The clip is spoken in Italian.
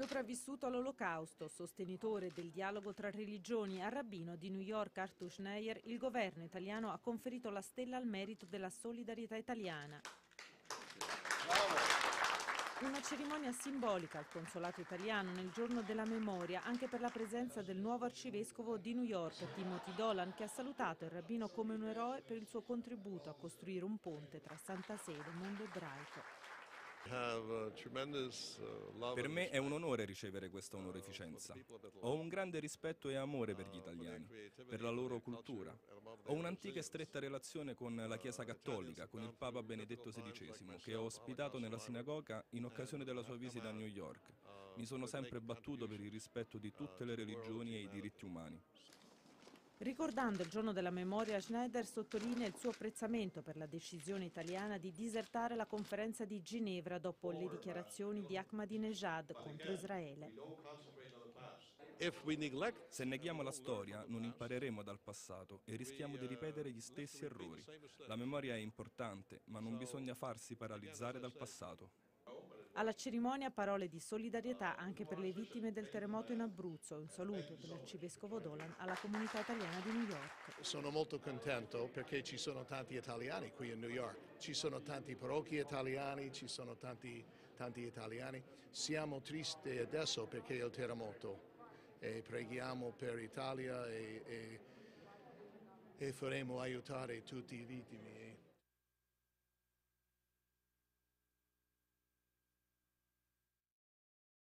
Sopravvissuto all'olocausto, sostenitore del dialogo tra religioni, al rabbino di New York Arthur Schneier, il governo italiano ha conferito la stella al merito della solidarietà italiana. Una cerimonia simbolica al consolato italiano nel giorno della memoria, anche per la presenza del nuovo arcivescovo di New York, Timothy Dolan, che ha salutato il rabbino come un eroe per il suo contributo a costruire un ponte tra Santa Sede e mondo ebraico. Uh, per me è un onore ricevere questa onorificenza. Ho un grande rispetto e amore per gli italiani, per la loro cultura. Ho un'antica e stretta relazione con la Chiesa Cattolica, con il Papa Benedetto XVI, che ho ospitato nella sinagoga in occasione della sua visita a New York. Mi sono sempre battuto per il rispetto di tutte le religioni e i diritti umani. Ricordando il giorno della memoria, Schneider sottolinea il suo apprezzamento per la decisione italiana di disertare la conferenza di Ginevra dopo le dichiarazioni di Ahmadinejad contro Israele. Se neghiamo la storia, non impareremo dal passato e rischiamo di ripetere gli stessi errori. La memoria è importante, ma non bisogna farsi paralizzare dal passato. Alla cerimonia parole di solidarietà anche per le vittime del terremoto in Abruzzo, un saluto dell'arcivescovo Dolan alla comunità italiana di New York. Sono molto contento perché ci sono tanti italiani qui a New York, ci sono tanti parrocchi italiani, ci sono tanti, tanti italiani. Siamo tristi adesso perché è il terremoto e preghiamo per l'Italia e, e, e faremo aiutare tutti i vittime.